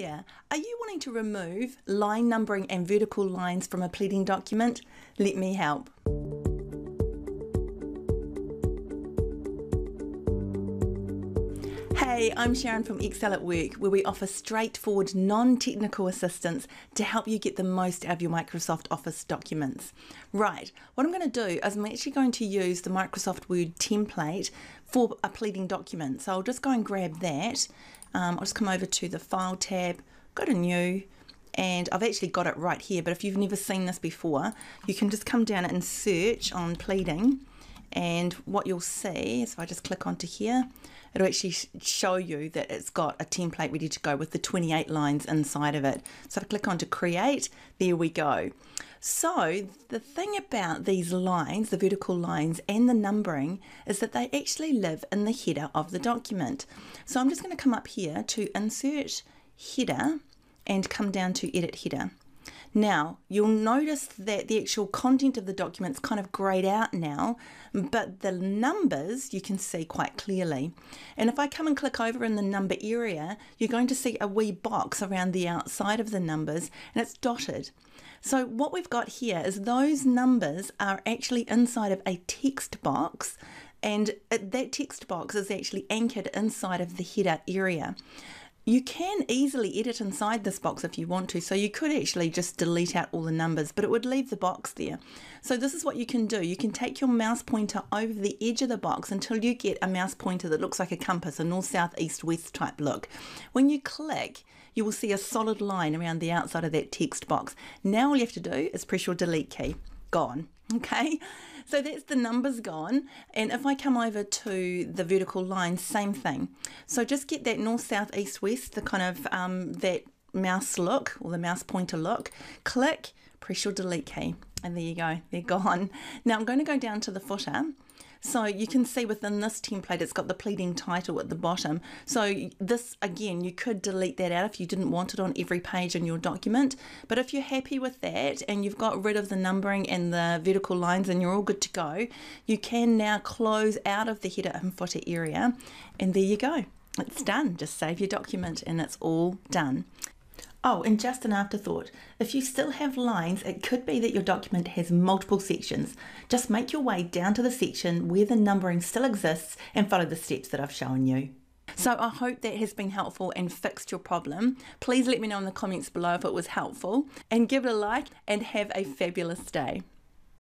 there. Are you wanting to remove line numbering and vertical lines from a pleading document? Let me help. Hey, I'm Sharyn from Excel at Work, where we offer straightforward, non technical assistance to help you get the most out of your Microsoft Office documents. Right, what I'm going to do is I'm actually going to use the Microsoft Word template for a pleading document. So I'll just go and grab that. Um, I'll just come over to the File tab, go to New, and I've actually got it right here. But if you've never seen this before, you can just come down and search on pleading. And what you'll see is if I just click onto here, it'll actually show you that it's got a template ready to go with the 28 lines inside of it. So if I click on to create, there we go. So the thing about these lines, the vertical lines and the numbering is that they actually live in the header of the document. So I'm just going to come up here to insert header and come down to edit header. Now, you'll notice that the actual content of the document's kind of grayed out now, but the numbers you can see quite clearly. And if I come and click over in the number area, you're going to see a wee box around the outside of the numbers and it's dotted. So what we've got here is those numbers are actually inside of a text box and that text box is actually anchored inside of the header area. You can easily edit inside this box if you want to, so you could actually just delete out all the numbers, but it would leave the box there. So this is what you can do. You can take your mouse pointer over the edge of the box until you get a mouse pointer that looks like a compass, a north, south, east, west type look. When you click, you will see a solid line around the outside of that text box. Now all you have to do is press your delete key. Gone. Okay, so that's the numbers gone. And if I come over to the vertical line, same thing. So just get that north, south, east, west, the kind of um, that mouse look or the mouse pointer look. Click, press your delete key, and there you go, they're gone. Now I'm going to go down to the footer so you can see within this template, it's got the pleading title at the bottom. So this, again, you could delete that out if you didn't want it on every page in your document. But if you're happy with that and you've got rid of the numbering and the vertical lines and you're all good to go, you can now close out of the header and footer area. And there you go. It's done. Just save your document and it's all done. Oh, and just an afterthought if you still have lines, it could be that your document has multiple sections. Just make your way down to the section where the numbering still exists and follow the steps that I've shown you. So I hope that has been helpful and fixed your problem. Please let me know in the comments below if it was helpful and give it a like and have a fabulous day.